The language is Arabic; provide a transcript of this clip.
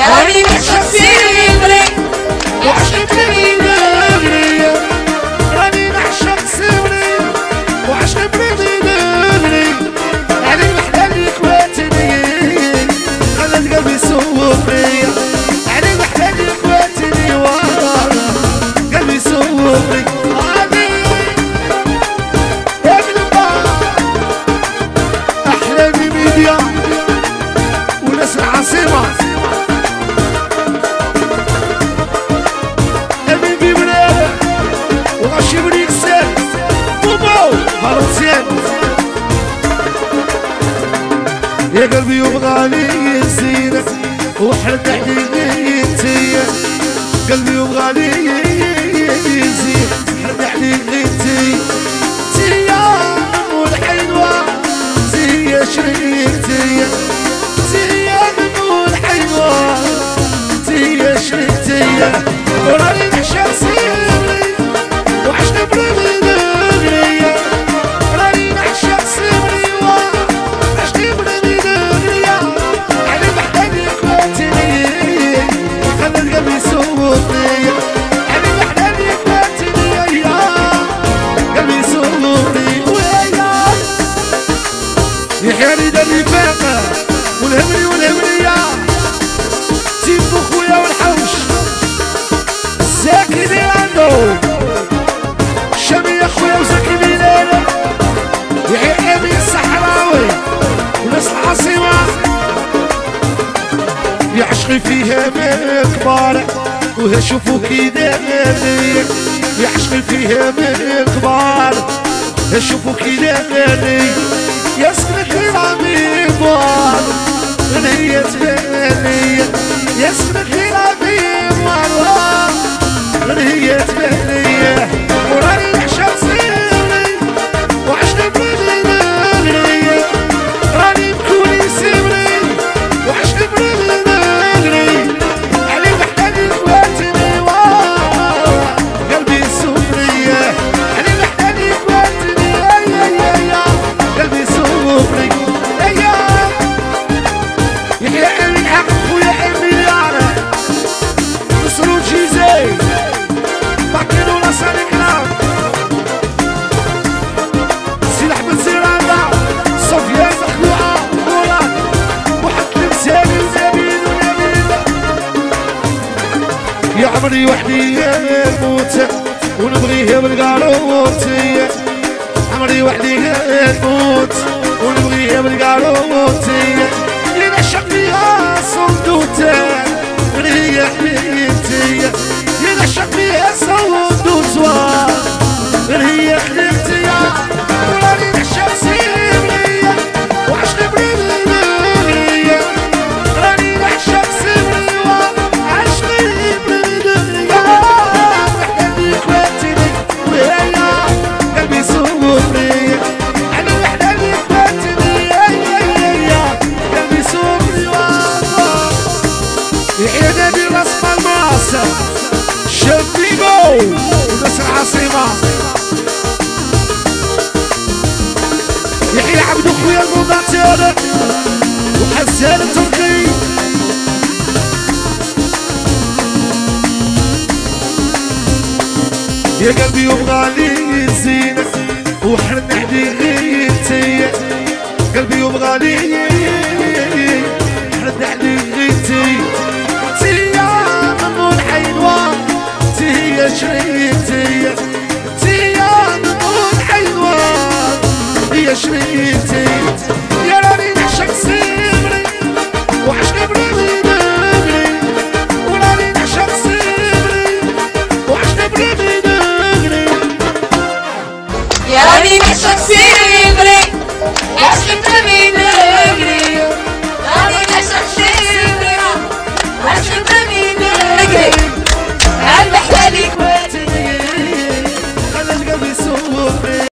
Let me worship you, Let me worship قلبي يبغى لي الزينة وحرد علي انتي قلبي يبغى لي الزينة حرد علي انتي تيا والحلوة تيا شريكتي تيا. والحلوة تيا شريكتي لي دري فاقه والهمري والهمريه تيب خويا والحوش. زاكي ميلاندو شامي يا خويا وزاكي ميلان يحيى امين الصحراوي. وناس العاصمة. يعشقي فيها من كبار. وهشوفوا كيداني يعشقي فيها من كبار. هشوفوا يسكنك العميمار غنية بني يسكنك العميمار عمري وحدي نموت ونبغيه بالقاروتي عمري وحدي نموت ونبغيه بالقاروتي لنا شقيها صندوتين هي حبيبتي لنا شقيها صندوتين هي يا قلبي يبغى علي الزينة وحرم عليك قلبي يبغى علي حرم عليك تي يا من الحيوان تي يا شريك